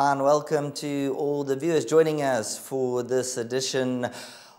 And welcome to all the viewers joining us for this edition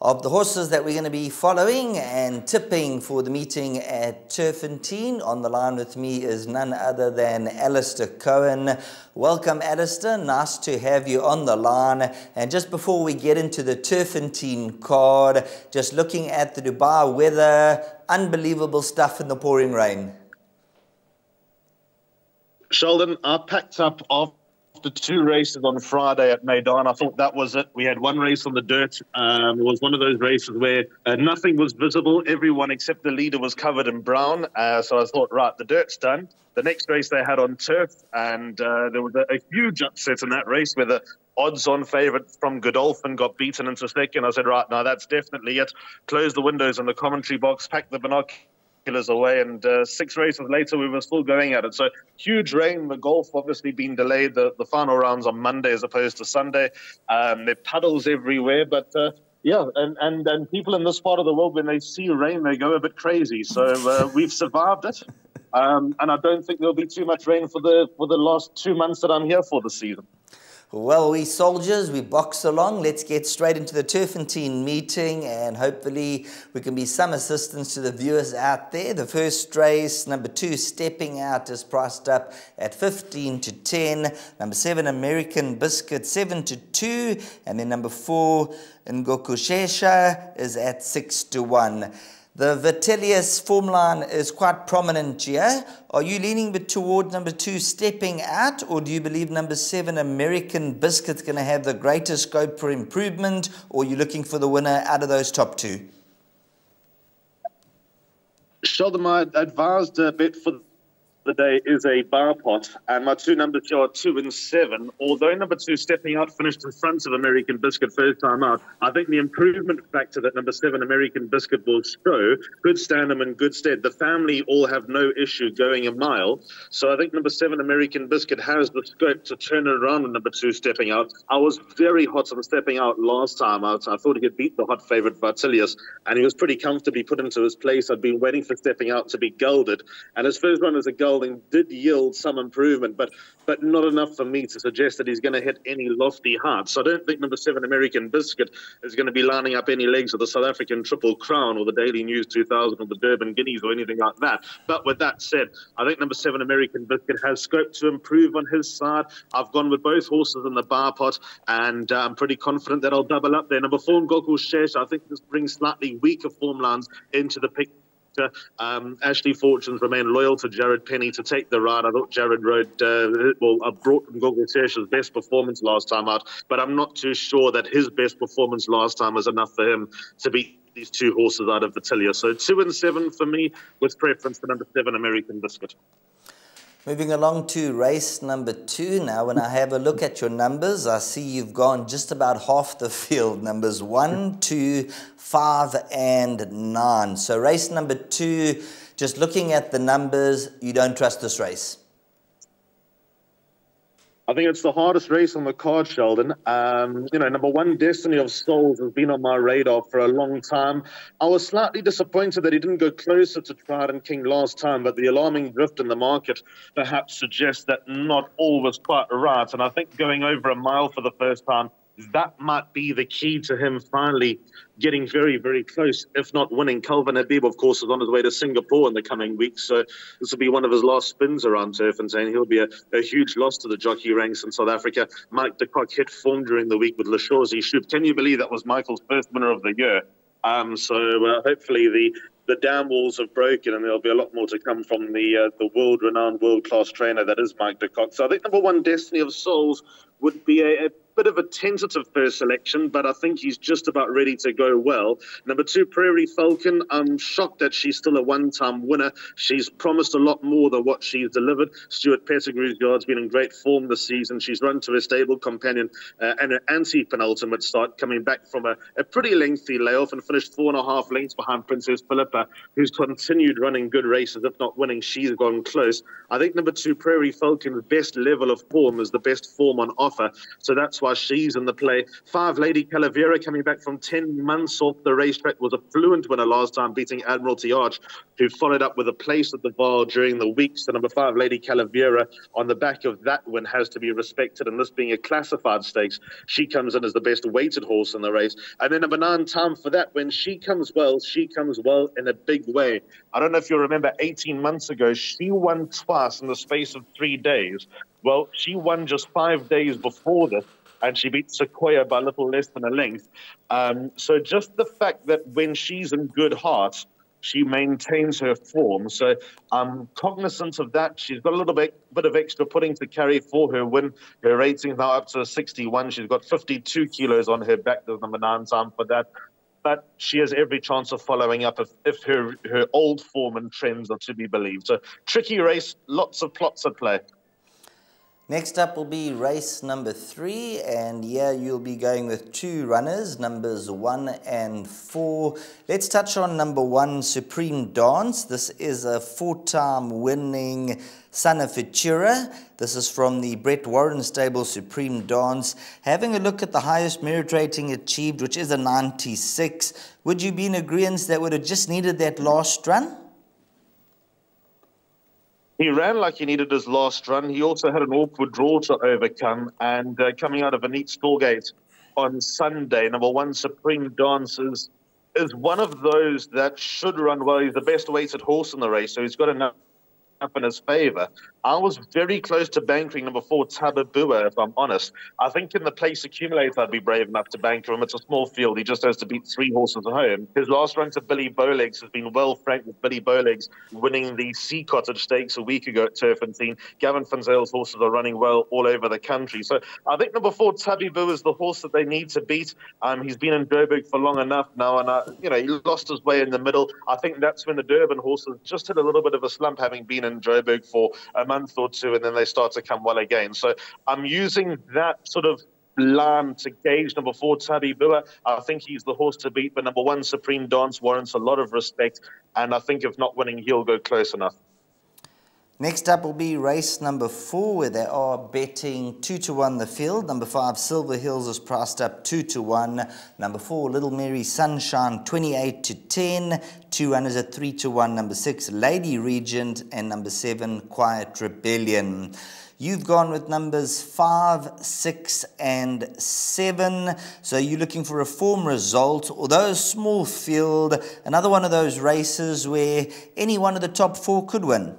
of the horses that we're going to be following and tipping for the meeting at Turffontein. On the line with me is none other than Alistair Cohen. Welcome, Alistair. Nice to have you on the line. And just before we get into the Turffontein card, just looking at the Dubai weather, unbelievable stuff in the pouring rain. Sheldon, I packed up after two races on Friday at Meydan, I thought that was it. We had one race on the dirt. Um, it was one of those races where uh, nothing was visible. Everyone except the leader was covered in brown. Uh, so I thought, right, the dirt's done. The next race they had on turf, and uh, there was a, a, huge upset in that race where the odds-on favourite from Godolphin got beaten into second. I said, right, now that's definitely it. Close the windows in the commentary box, pack the binoculars binoculars away, and uh, six races later, we were still going at it. So huge rain. The golf obviously been delayed. The, the final rounds on Monday as opposed to Sunday. Um, there puddles everywhere, but. Uh, yeah, and, and, and people in this part of the world, when they see rain, they go a bit crazy. So uh, we've survived it, um, and I don't think there'll be too much rain for the for the last two months that I'm here for the season. Well, we soldiers, we box along. Let's get straight into the Turffontein meeting and hopefully we can be some assistance to the viewers out there. The first race, number two, Stepping Out, is priced up at 15 to 10. Number seven, American Biscuit, 7 to 2. And then number four, Ngokushesha, is at 6 to 1. The Vitellius form line is quite prominent here. Are you leaning toward number two stepping out, or do you believe number seven American Biscuit's going to have the greatest scope for improvement, or are you looking for the winner out of those top two? Sheldon, I advised uh, a bit for the day is a bar pot, and my two numbers are two and seven. Although number two stepping out finished in front of American Biscuit first time out, I think the improvement factor that number seven American Biscuit will show could stand them in good stead. The family all have no issue going a mile, so I think number seven American Biscuit has the scope to turn it around with number two stepping out. I was very hot on stepping out last time out. I thought he could beat the hot favourite Vartilius, and he was pretty comfortably put into his place. I'd been waiting for stepping out to be gelded, and his first run as a geld Golding did yield some improvement, but but not enough for me to suggest that he's going to hit any lofty heights. So I don't think number seven American Biscuit is going to be lining up any legs of the South African Triple Crown or the Daily News 2000 or the Durban Guineas or anything like that. But with that said, I think number seven American Biscuit has scope to improve on his side. I've gone with both horses in the bar pot, and uh, I'm pretty confident that I'll double up there. Number four, Ngokushesha, I think this brings slightly weaker form lines into the picture um, Ashley Fortunes remained loyal to Jared Penny to take the ride. I thought Jared rode, uh, well, I brought Ngokushesha's best performance last time out, but I'm not too sure that his best performance last time was enough for him to beat these two horses out of Vitellius. So two and seven for me, with preference for number seven, American Biscuit. Moving along to race number two now, when I have a look at your numbers, I see you've gone just about half the field. Numbers one, two, five, and nine. So race number two, just looking at the numbers, you don't trust this race. I think it's the hardest race on the card, Sheldon. Um, you know, number one, Destiny of Souls has been on my radar for a long time. I was slightly disappointed that he didn't go closer to Trident King last time, but the alarming drift in the market perhaps suggests that not all was quite right. And I think going over a mile for the first time that might be the key to him finally getting very, very close, if not winning. Calvin Habib, of course, is on his way to Singapore in the coming weeks, so this will be one of his last spins around Turffontein. He'll be a, a, huge loss to the jockey ranks in South Africa. Mike de Kock hit form during the week with Lashorzy Shoop. Can you believe that was Michael's first winner of the year? Um, so uh, hopefully the the dam walls have broken, and there'll be a lot more to come from the uh, the world renowned, world class trainer that is Mike de Kock. So I think number one, Destiny of Souls, would be a, a bit of a tentative first selection, but I think he's just about ready to go well. Number two, Prairie Falcon. I'm shocked that she's still a one-time winner. She's promised a lot more than what she's delivered. Stuart Pettigrew's yard's been in great form this season. She's run to a stable companion uh, and an anti-penultimate start, coming back from a, a pretty lengthy layoff and finished four and a half lengths behind Princess Philippa, who's continued running good races, if not winning. She's gone close. I think number two, Prairie Falcon's best level of form is the best form on offer. So that's why she's in the play. Five Lady Calavera coming back from 10 months off the racetrack was a fluent winner last time, beating Admiralty Arch, who followed up with a place at the Vaal during the week. So number five Lady Calavera on the back of that win has to be respected. And this being a classified stakes, she comes in as the best weighted horse in the race. And then number nine, time for that. When she comes well, she comes well in a big way. I don't know if you remember 18 months ago, she won twice in the space of three days. Well, she won just five days before this, and she beat Sequoia by a little less than a length. Um, so just the fact that when she's in good heart, she maintains her form. So I'm cognizant of that. She's got a little bit, bit of extra pudding to carry for her win. Her rating now up to 61. She's got 52 kilos on her back. There's number nine time for that. But she has every chance of following up if, if her, her old form and trends are to be believed. So tricky race, lots of plots at play. Next up will be race number three, and yeah, you'll be going with two runners, numbers one and four. Let's touch on number one, Supreme Dance. This is a four-time winning son of Futura. This is from the Brett Warren stable, Supreme Dance. Having a look at the highest merit rating achieved, which is a 96, would you be in agreement that would have just needed that last run? He ran like he needed his last run. He also had an awkward draw to overcome. And uh, coming out of a neat stallgate on Sunday, number one, Supreme Dances is one of those that should run well. He's the best weighted horse in the race, so he's got enough up in his favour. I was very close to banking number four, Tababua, if I'm honest. I think in the place accumulator, I'd be brave enough to bank him. It's a small field. He just has to beat three horses at home. His last run to Billy Bowlegs has been well franked with Billy Bowlegs winning the Sea Cottage Stakes a week ago at Turffontein. Gavin van Zyl's horses are running well all over the country. So I think number four, Tababua, is the horse that they need to beat. Um, he's been in Joburg for long enough now, and, uh, you know, he lost his way in the middle. I think that's when the Durban horses just had a little bit of a slump having been in Joburg for a month or two, and then they start to come well again. So I'm using that sort of line to gauge number four, Tababua. I think he's the horse to beat, but number one, Supreme Dance warrants a lot of respect, and I think if not winning, he'll go close enough. Next up will be race number four, where they are betting two to one the field. Number five, Silver Hills is priced up two to one. Number four, Little Mary Sunshine, 28 to 10. Two runners at three to one. Number six, Lady Regent, and number seven, Quiet Rebellion. You've gone with numbers five, six, and seven. So you're looking for a form result, although a small field, another one of those races where any one of the top four could win.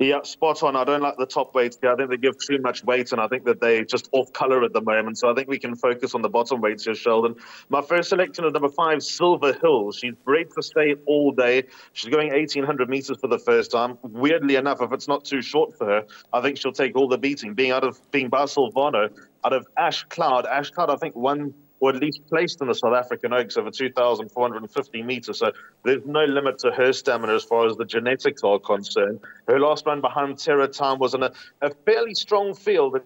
Yeah, spot on. I don't like the top weights here. I think they give too much weight, and I think that they just off color at the moment. So I think we can focus on the bottom weights here, Sheldon. My first selection is number five, Silver Hill. She's bred to stay all day. She's going 1,800 meters for the first time. Weirdly enough, if it's not too short for her, I think she'll take all the beating. Being out of being Bar Silvano, out of Ash Cloud. Ash Cloud, I think, won or at least placed in the South African Oaks over 2,450 meters. So there's no limit to her stamina as far as the genetics are concerned. Her last run behind Terra Time was in a, a fairly strong field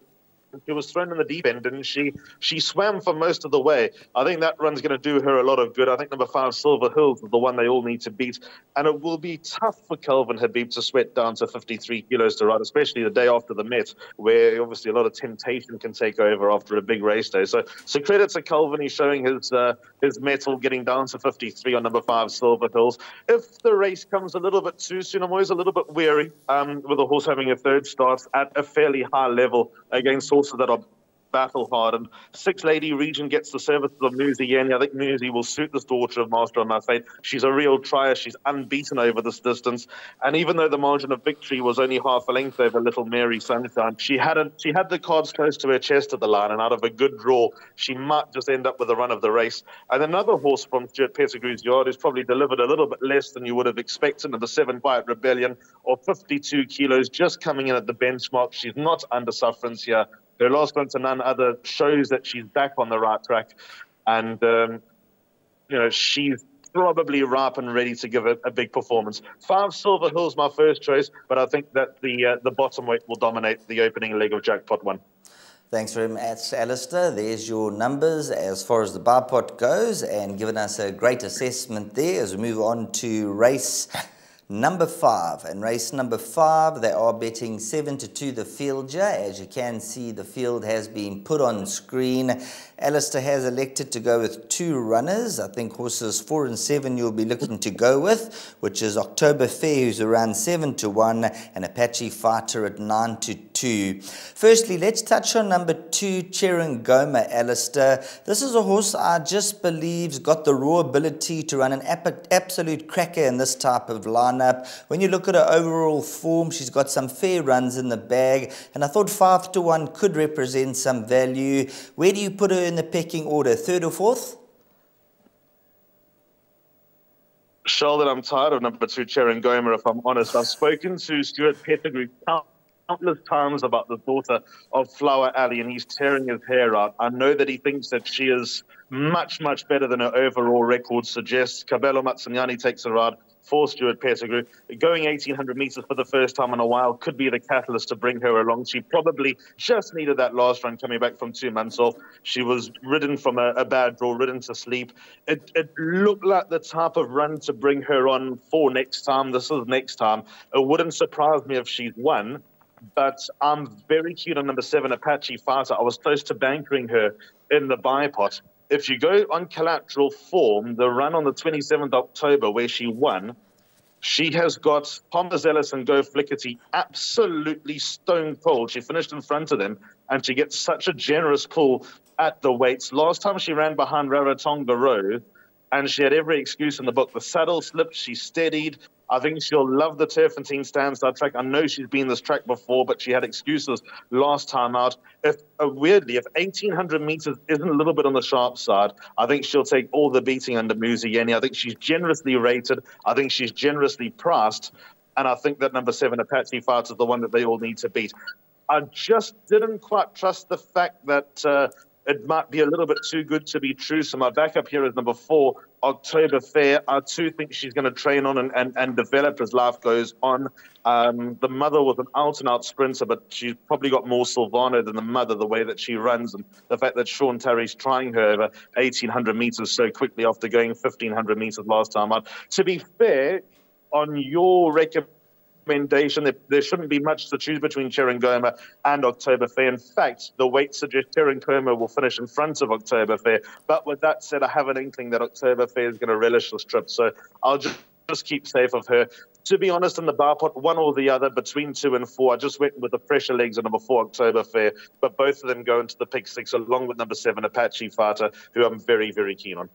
she was thrown in the deep end, and she she swam for most of the way. I think that run's going to do her a lot of good. I think number five, Silver Hills, is the one they all need to beat, and it will be tough for Kelvin Habib to sweat down to 53 kilos to ride, especially the day after the Met, where obviously a lot of temptation can take over after a big race day. So, so credit to Kelvin, he's showing his uh, his mettle, getting down to 53 on number five, Silver Hills. If the race comes a little bit too soon, I'm always a little bit weary um, with a horse having a third start at a fairly high level against horses that are battle hardened. Six Lady Regent gets the services of Muzi Yeni. I think Muzi will suit this daughter of Master on my fate. She's a real trier. She's unbeaten over this distance. And even though the margin of victory was only half a length over Little Mary Sunshine, she had a, she had the cards close to her chest at the line, and out of a good draw, she might just end up with the run of the race. And another horse from Stuart Pettigrew's yard who's probably delivered a little bit less than you would have expected in the Seven Quiet Rebellion, or 52 kilos, just coming in at the benchmark. She's not under sufferance here. Her last one to none other shows that she's back on the right track. And, um, you know, she's probably ripe and ready to give a, a, big performance. Five Silver Hills, my first choice, but I think that the uh, the bottom weight will dominate the opening leg of Jackpot One. Thanks very much, Alistair. There's your numbers as far as the bar pot goes and given us a great assessment there as we move on to race number five. And race number five, they are betting seven to two the fielder. As you can see, the field has been put on screen. Alistair has elected to go with two runners. I think horses four and seven you'll be looking to go with, which is October Fair, who's around seven to one, and Apache Fighter at nine to two. Firstly, let's touch on number two, Cherangoma, Alistair. This is a horse I just believe's got the raw ability to run an absolute cracker in this type of lineup. When you look at her overall form, she's got some fair runs in the bag, and I thought five to one could represent some value. Where do you put her in the pecking order, third or fourth? Sheldon, I'm tired of number two, Cherangoma, if I'm honest. I've spoken to Stuart Pettigrew countless times about the daughter of Flower Alley, and he's tearing his hair out. I know that he thinks that she is much, much better than her overall record suggests. Kabelo Matsunyane takes her out for Stuart Pettigrew. Going 1,800 metres for the first time in a while could be the catalyst to bring her along. She probably just needed that last run coming back from two months off. She was ridden from a, a bad draw, ridden to sleep. It, it looked like the type of run to bring her on for next time. This is next time. It wouldn't surprise me if she's won but I'm very keen on number seven, Apache Fighter. I was close to bankering her in the buy pot if you go on collateral form, the run on the 27th October where she won, she has got Thomas Ellis and Go Flickerty absolutely stone cold. She finished in front of them, and she gets such a generous pull at the weights. Last time she ran behind Rarotonga Road, and she had every excuse in the book. The saddle slipped, she steadied, I think she'll love the Turffontein Standside track. I know she's been this track before, but she had excuses last time out. If uh, weirdly, if 1800 meters isn't a little bit on the sharp side, I think she'll take all the beating under Muzi Yeni. I think she's generously rated. I think she's generously priced. And I think that number seven, Apache Fighter, is the one that they all need to beat. I just didn't quite trust the fact that uh, it might be a little bit too good to be true. So my backup here is number four, October Fair. I too think she's going to train on and, and, and develop as life goes on. Um, the mother was an out and out sprinter, but she's probably got more Silvano than the mother, the way that she runs, and the fact that Sean Tarry's trying her over 1,800 meters so quickly after going 1,500 meters last time out. To be fair, on your recommendation, recommendation. There, there, shouldn't be much to choose between Cherangoma and October Fair. In fact, the weight suggests Cherangoma will finish in front of October Fair. But with that said, I have an inkling that October Fair is going to relish this trip. So I'll just just keep safe of her. To be honest, in the bar pot, one or the other between two and four. I just went with the pressure legs on number four October Fair, but both of them go into the pick six along with number seven Apache Fighter, who I'm very, very keen on.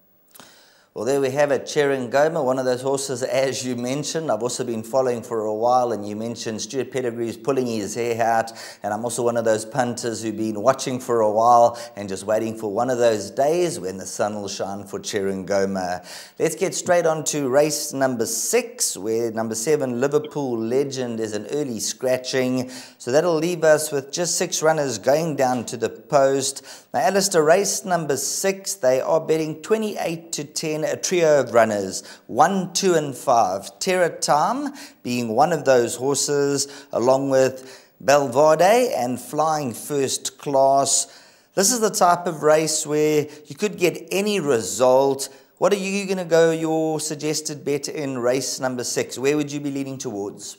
Well, there we have it, Cherangoma, one of those horses, as you mentioned. I've also been following for a while, and you mentioned Stuart Pettigrew's pulling his hair out, and I'm also one of those punters who've been watching for a while and just waiting for one of those days when the sun will shine for Cherangoma. Let's get straight on to race number six, where number seven, Liverpool Legend, is an early scratching. So that'll leave us with just six runners going down to the post. Now, Alistair, race number six, they are betting 28 to 10 a trio of runners, one, two, and five. Terra Tam being one of those horses, along with Belvade and Flying First Class. This is the type of race where you could get any result. What are you going to go your suggested bet in race number six? Where would you be leaning towards?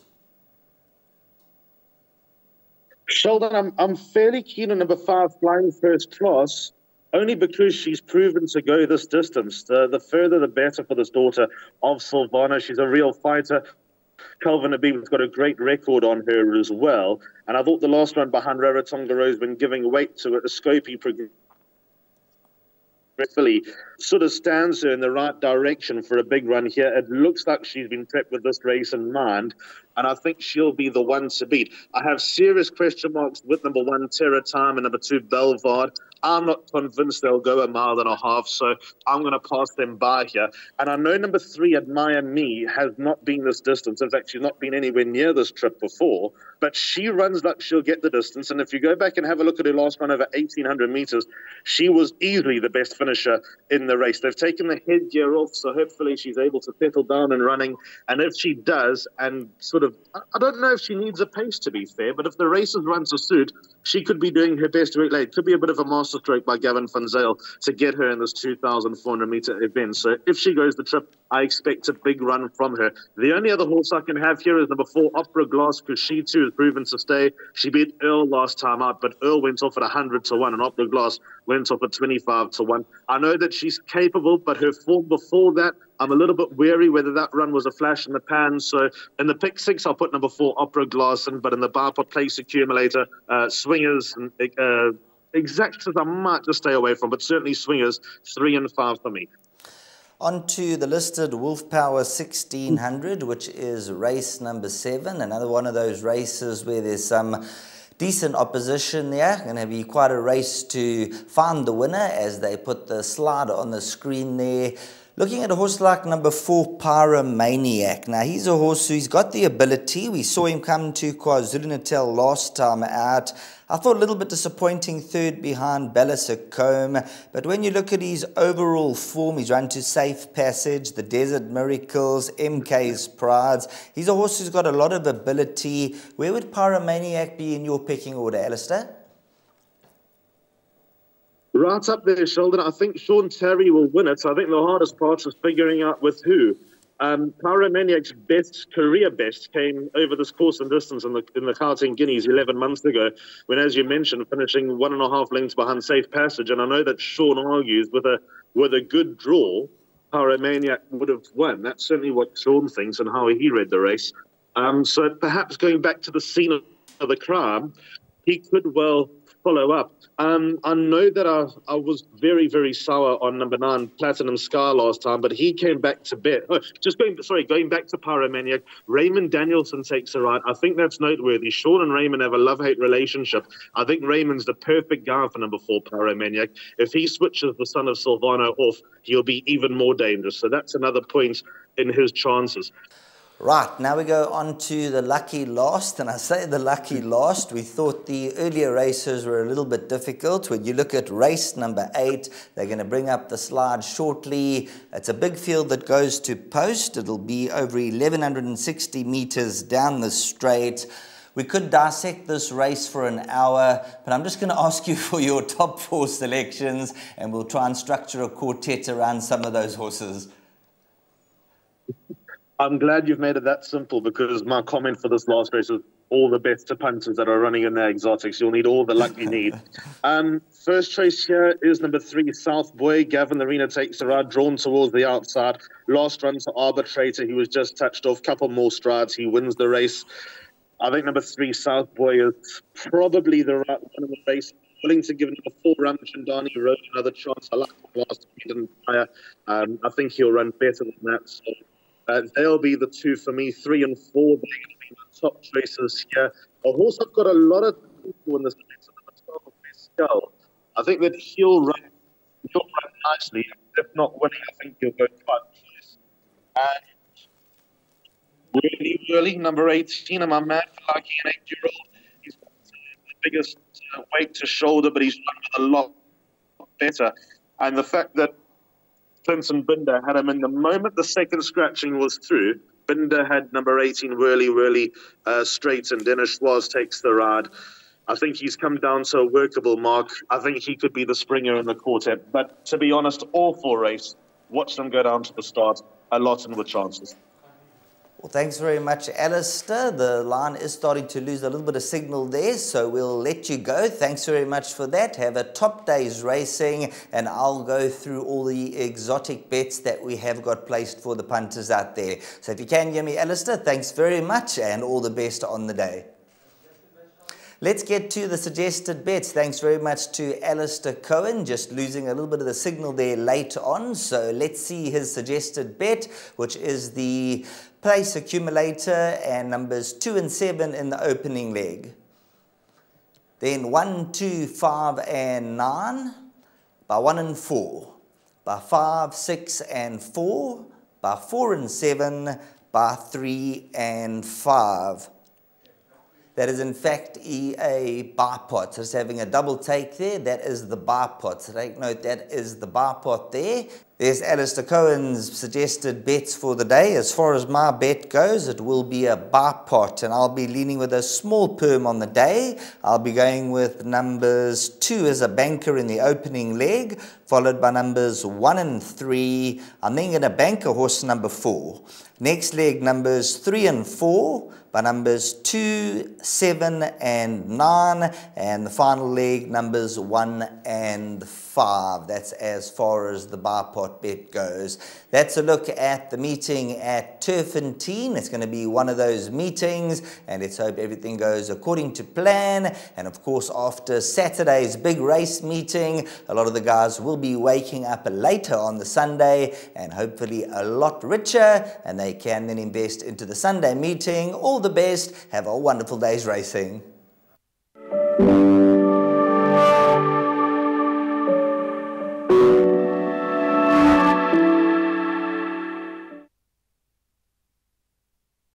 Sheldon, I'm, I'm fairly keen on number five, Flying First Class only because she's proven to go this distance. The, the further, the better for this daughter of Silvano. She's a real fighter. Calvin Habib's got a great record on her as well. And I thought the last run behind Rarotonga Rose, when giving weight to it, a scopy progression filly sort of stands her in the right direction for a big run here. It looks like she's been prepped with this race in mind, and I think she'll be the one to beat. I have serious question marks with number one, Terra Time, and number two, Belvard. I'm not convinced they'll go a mile and a half, so I'm going to pass them by here. And I know number three, Admire Me, has not been this distance. In fact, she's not been anywhere near this trip before, but she runs like she'll get the distance. And if you go back and have a look at her last run over 1,800 meters, she was easily the best finisher in the race. They've taken the headgear off, so hopefully she's able to settle down and running. And if she does and sort of. I don't know if she needs a pace to be fair, but if the races run to suit, she could be doing her best work late. Could be a bit of a masterstroke by Gavin van Zyl to get her in this 2,400 meter event. So if she goes the trip, I expect a big run from her. The only other horse I can have here is number four, Opera Glass, because she too has proven to stay. She beat Earl last time out, but Earl went off at 100 to 1, and Opera Glass went off at 25 to 1. I know that she's capable, but her form before that, I'm a little bit wary whether that run was a flash in the pan. So in the pick six, I'll put number four, Opera Glassen, but in the bar pot place accumulator, uh, swingers, and uh, exactas I might just stay away from, but certainly swingers, three and five for me. On to the listed Wolf Power 1600, which is race number seven, another one of those races where there's some decent opposition there. Going to be quite a race to find the winner as they put the slider on the screen there. Looking at a horse like number four, Pyromaniac. Now, he's a horse who's got the ability. We saw him come to KwaZulu-Natal last time out. I thought a little bit disappointing third behind Bellasacombe. But when you look at his overall form, he's run to Safe Passage, the Desert Miracles, MK's Prides. He's a horse who's got a lot of ability. Where would Pyromaniac be in your picking order, Alistair? Right up there, Sheldon. I think Sean Tarry will win it. So I think the hardest part is figuring out with who. Um, Pyromaniac's best career best came over this course and distance in the in the Gauteng Guineas 11 months ago, when, as you mentioned, finishing one and a half lengths behind Safe Passage. And I know that Sean argues with a with a good draw, Pyromaniac would have won. That's certainly what Sean thinks and how he read the race. Um, so perhaps going back to the scene of the crime, he could well follow up. Um, I know that I, I was very, very sour on number nine, Platinum Sky, last time, but he came back to bet. Oh, just going, sorry, going back to Pyromaniac, Raymond Danielson takes a ride. I think that's noteworthy. Sean and Raymond have a love hate relationship. I think Raymond's the perfect guy for number four, Pyromaniac. If he switches the son of Silvano off, he'll be even more dangerous. So that's another point in his chances. Right, now we go on to the lucky last. And I say the lucky last, we thought the earlier races were a little bit difficult. When you look at race number eight, they're going to bring up the slide shortly. It's a big field that goes to post. It'll be over 1,160 meters down the straight. We could dissect this race for an hour, but I'm just going to ask you for your top four selections, and we'll try and structure a quartet around some of those horses. I'm glad you've made it that simple because my comment for this last race is all the best to punters that are running in their exotics. You'll need all the luck you need. um, first choice here is number three, South Boy. Gavin Lerena takes the ride, drawn towards the outside. Last run to Arbitrator. He was just touched off. Couple more strides. He wins the race. I think number three, South Boy, is probably the right one in the race. Willing to give number four, Ramchandani Road another chance. I like the last he didn't fire. Um, I think he'll run better than that. So uh, they'll be the two for me. Three and four, they're be my top choices here. A I've got a lot of people in this race, Skull. I think that he'll run, he'll run nicely. If not winning, I think he'll go quite close. And really early, number 18, I'm I mad for liking an eight-year-old? He's got the biggest uh, weight to shoulder, but he's run with a lot better. And the fact that Clinton Binder had him in the moment the second scratching was through. Binder had number 18 really, really uh, straight, and Dennis Schwarz takes the ride. I think he's come down to a workable mark. I think he could be the springer in the quartet. But to be honest, all four race, watch them go down to the start, a lot in the chances. Well, thanks very much, Alistair. The line is starting to lose a little bit of signal there, so we'll let you go. Thanks very much for that. Have a top day's racing, and I'll go through all the exotic bets that we have got placed for the punters out there. So if you can hear me, Alistair, thanks very much, and all the best on the day. Let's get to the suggested bets. Thanks very much to Alistair Cohen, just losing a little bit of the signal there later on. So let's see his suggested bet, which is the place accumulator and numbers 2 and 7 in the opening leg. Then 1, 2, 5 and 9 by 1 and 4, by 5, 6 and 4, by 4 and 7, by 3 and 5. That is in fact a bar pot. So it's having a double take there. That is the bar pot. So take note that is the bar pot there. There's Alistair Cohen's suggested bets for the day. As far as my bet goes, it will be a bar pot, and I'll be leaning with a small perm on the day. I'll be going with numbers two as a banker in the opening leg, followed by numbers one and three. I'm then going to bank a horse number four. Next leg, numbers three and four by numbers 2, 7 and 9 and the final leg numbers 1 and 5. That's as far as the bar pot bet goes. That's a look at the meeting at Turffontein. It's going to be one of those meetings and let's hope everything goes according to plan. And of course after Saturday's big race meeting, a lot of the guys will be waking up later on the Sunday and hopefully a lot richer and they can then invest into the Sunday meeting. All the best. Have a wonderful day's racing.